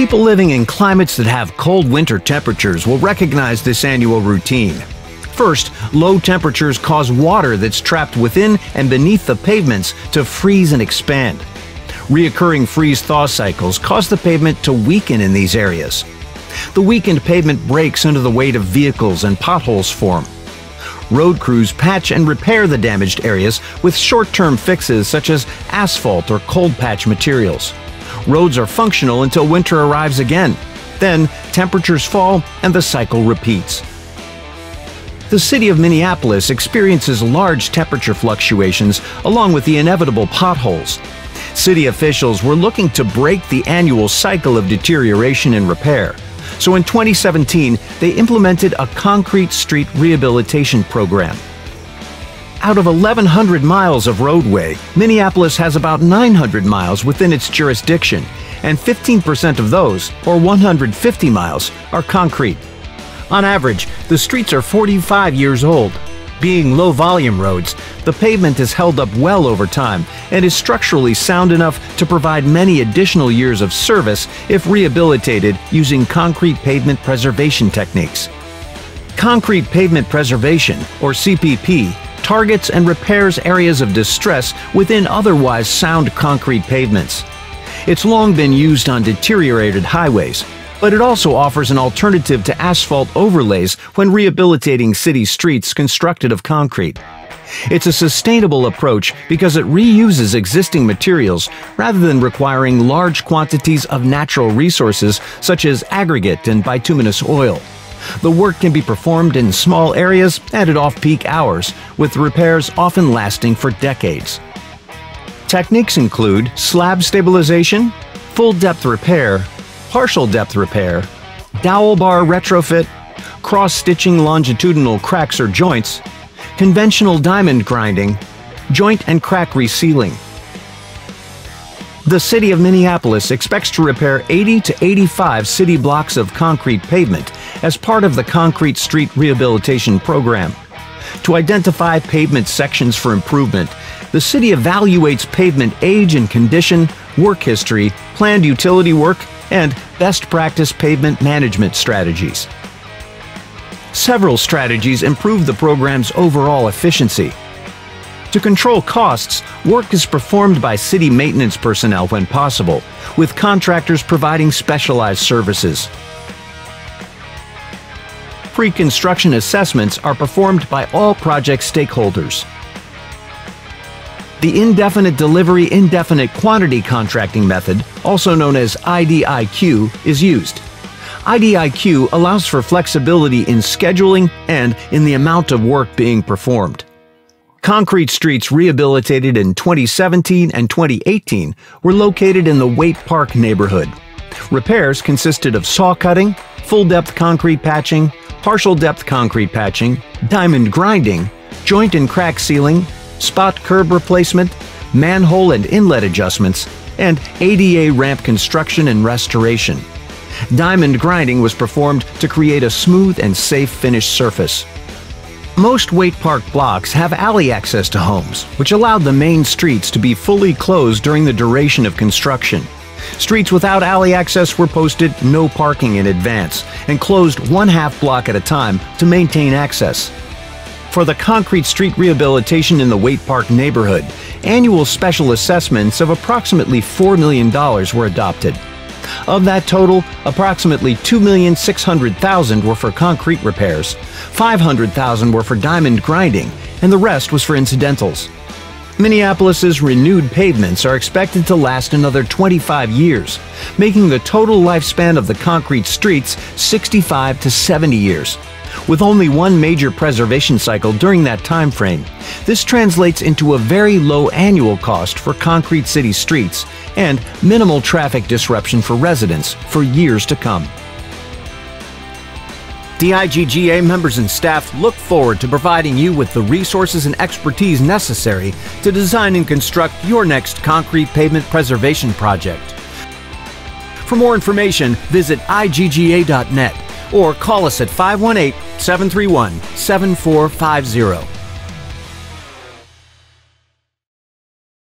People living in climates that have cold winter temperatures will recognize this annual routine. First, low temperatures cause water that's trapped within and beneath the pavements to freeze and expand. Reoccurring freeze thaw cycles cause the pavement to weaken in these areas. The weakened pavement breaks under the weight of vehicles and potholes form. Road crews patch and repair the damaged areas with short term fixes such as asphalt or cold patch materials. Roads are functional until winter arrives again. Then, temperatures fall and the cycle repeats. The city of Minneapolis experiences large temperature fluctuations along with the inevitable potholes. City officials were looking to break the annual cycle of deterioration and repair. So in 2017, they implemented a concrete street rehabilitation program. Out of 1,100 miles of roadway, Minneapolis has about 900 miles within its jurisdiction, and 15% of those, or 150 miles, are concrete. On average, the streets are 45 years old. Being low volume roads, the pavement has held up well over time and is structurally sound enough to provide many additional years of service if rehabilitated using concrete pavement preservation techniques. Concrete Pavement Preservation, or CPP, targets and repairs areas of distress within otherwise sound concrete pavements. It's long been used on deteriorated highways, but it also offers an alternative to asphalt overlays when rehabilitating city streets constructed of concrete. It's a sustainable approach because it reuses existing materials rather than requiring large quantities of natural resources such as aggregate and bituminous oil. The work can be performed in small areas and at off peak hours, with repairs often lasting for decades. Techniques include slab stabilization, full depth repair, partial depth repair, dowel bar retrofit, cross stitching longitudinal cracks or joints, conventional diamond grinding, joint and crack resealing. The City of Minneapolis expects to repair 80 to 85 city blocks of concrete pavement as part of the Concrete Street Rehabilitation Program. To identify pavement sections for improvement, the city evaluates pavement age and condition, work history, planned utility work, and best practice pavement management strategies. Several strategies improve the program's overall efficiency. To control costs, work is performed by city maintenance personnel when possible, with contractors providing specialized services. Pre-construction assessments are performed by all project stakeholders. The indefinite delivery, indefinite quantity contracting method, also known as IDIQ, is used. IDIQ allows for flexibility in scheduling and in the amount of work being performed. Concrete streets rehabilitated in 2017 and 2018 were located in the Waite Park neighborhood. Repairs consisted of saw cutting, full depth concrete patching, partial depth concrete patching, diamond grinding, joint and crack sealing, spot curb replacement, manhole and inlet adjustments, and ADA ramp construction and restoration. Diamond grinding was performed to create a smooth and safe finished surface. Most Waite Park blocks have alley access to homes, which allowed the main streets to be fully closed during the duration of construction. Streets without alley access were posted no parking in advance and closed one half block at a time to maintain access. For the concrete street rehabilitation in the Waite Park neighborhood, annual special assessments of approximately $4 million were adopted. Of that total, approximately 2,600,000 were for concrete repairs, 500,000 were for diamond grinding, and the rest was for incidentals. Minneapolis's renewed pavements are expected to last another 25 years, making the total lifespan of the concrete streets 65 to 70 years with only one major preservation cycle during that time frame. This translates into a very low annual cost for concrete city streets and minimal traffic disruption for residents for years to come. The IGGA members and staff look forward to providing you with the resources and expertise necessary to design and construct your next concrete pavement preservation project. For more information, visit igga.net or call us at 518 731 7450.